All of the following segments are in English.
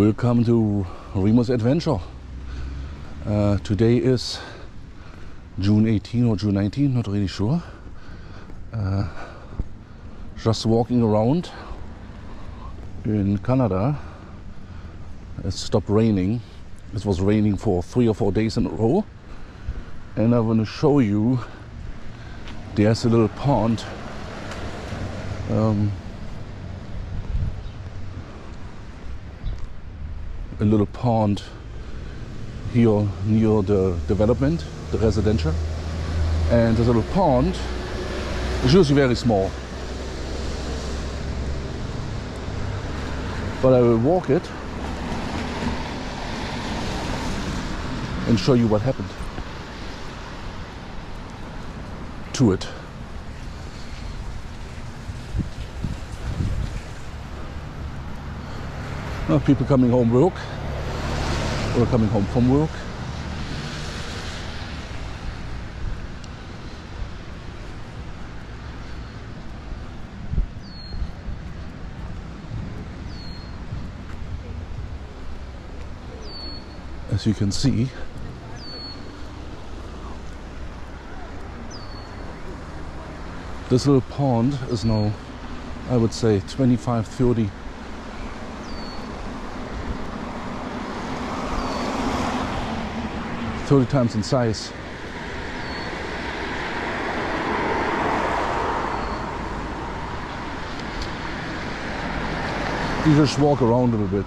Welcome to Remo's Adventure. Uh, today is June 18 or June 19, not really sure. Uh, just walking around in Canada. It stopped raining. It was raining for three or four days in a row. And I want to show you there's a little pond. Um, a little pond here near the development, the residential. And this little pond is usually very small. But I will walk it and show you what happened to it. People coming home work or coming home from work. As you can see, this little pond is now, I would say, 25, 30 30 times in size. You just walk around a little bit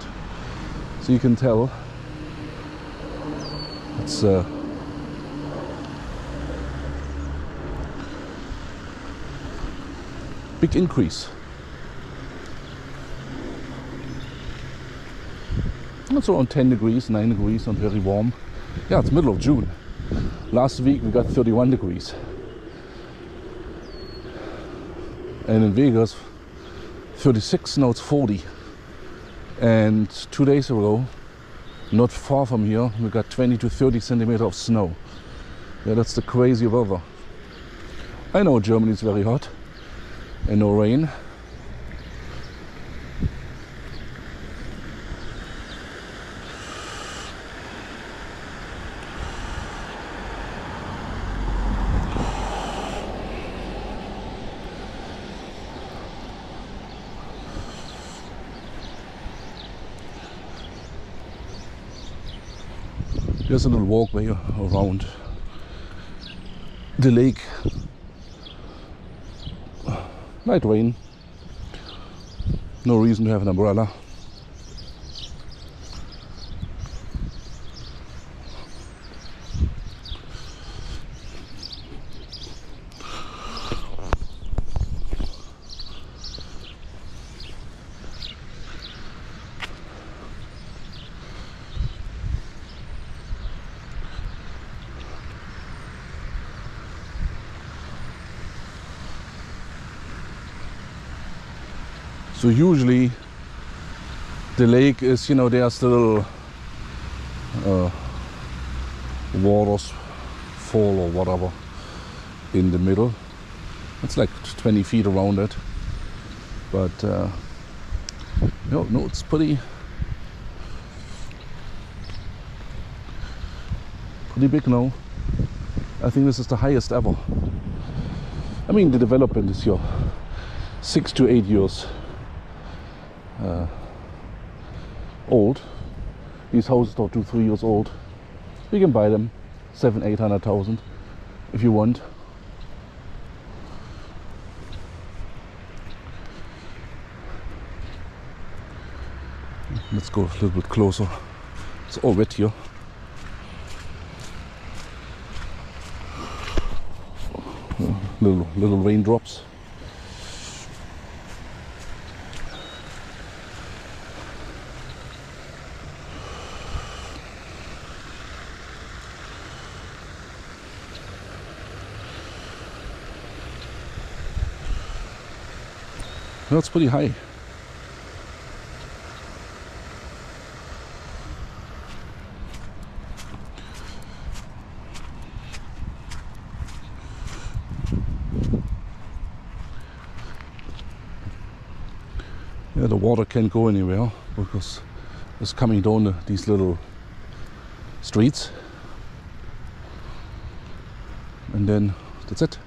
so you can tell it's a big increase. It's around 10 degrees, 9 degrees, not very warm. Yeah, it's middle of June. Last week we got 31 degrees. And in Vegas, 36, now it's 40. And two days ago, not far from here, we got 20 to 30 centimeter of snow. Yeah, that's the crazy weather. I know Germany is very hot and no rain. There's a little walkway around the lake. Light rain. No reason to have an umbrella. So usually the lake is, you know, there's little uh, waters fall or whatever in the middle. It's like 20 feet around it. But uh, no, no, it's pretty, pretty big now. I think this is the highest ever. I mean, the development is here six to eight years uh, old. These houses are two, three years old. You can buy them seven, eight hundred thousand if you want. Let's go a little bit closer. It's all wet here. Little little raindrops. That's pretty high. Yeah, the water can't go anywhere because it's coming down the, these little streets. And then that's it.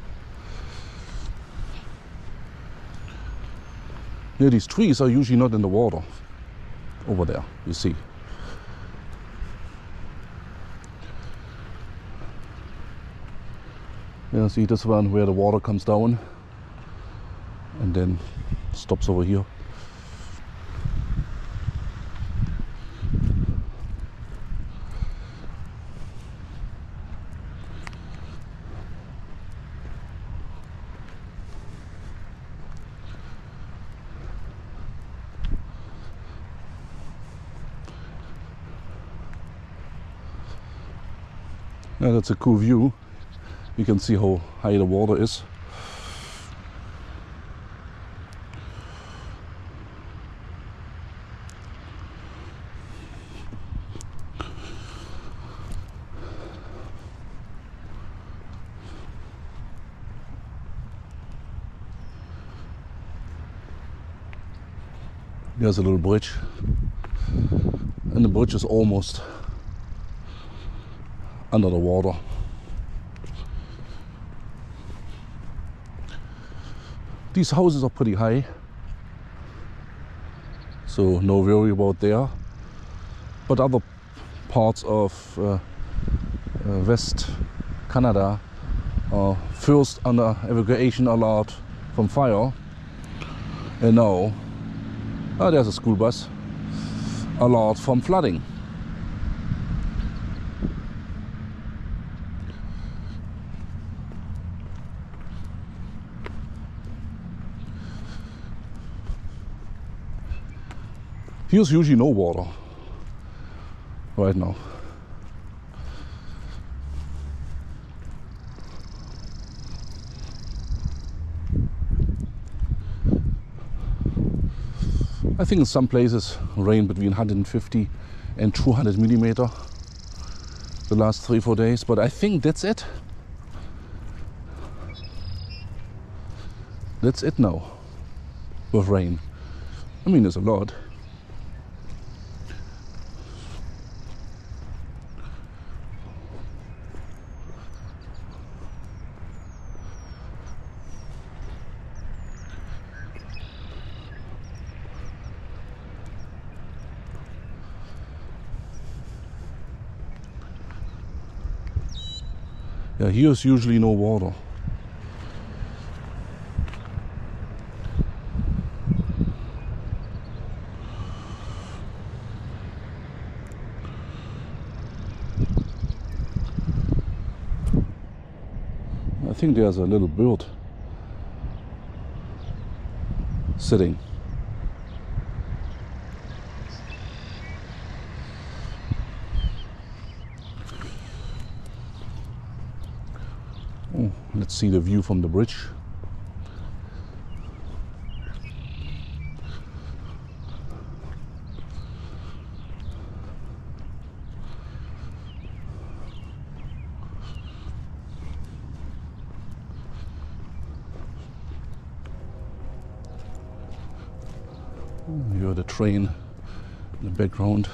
Yeah, these trees are usually not in the water over there, you see. Yeah, see this one where the water comes down and then stops over here. Yeah, that's a cool view. You can see how high the water is. There's a little bridge, and the bridge is almost under the water. These houses are pretty high, so no worry about there. But other parts of uh, uh, West Canada are first under evacuation alert from fire, and now oh, there's a school bus alert from flooding. Here's usually no water right now. I think in some places rain between 150 and 200 millimeter the last three four days but I think that's it. That's it now with rain. I mean there's a lot Yeah, here's usually no water. I think there's a little bird sitting. See the view from the bridge. You hear the train in the background.